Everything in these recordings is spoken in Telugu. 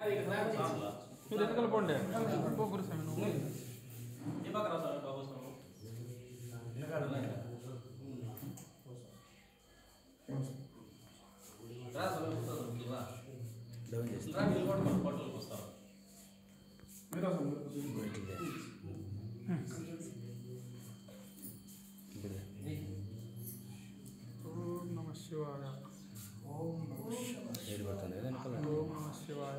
మీరు వెనకాల పోండి పో గురుస్వామి నువ్వు ఈ పక్క రా సార్ బాబు సార్ రా సార్ కూర్చోదు రా రా నిలబడి బట్టలు వస్తాం ఓం నమ శివాయ. ఓం నమ శివాయ.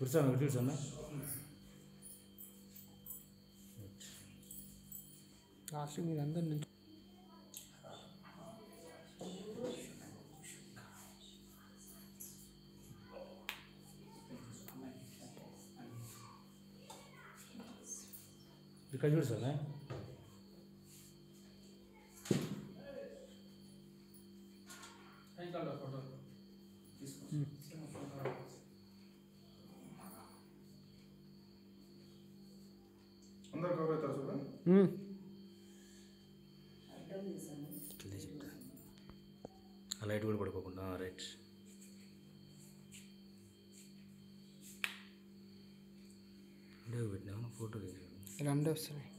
우리 사람 어디를 썼나? 나중에 안 듣는 여기까지 올었네 응. లైట్ కూడా పడుకోకుండా రైట్. పెట్టినా ఫోటో రెండు వస్తున్నాయి.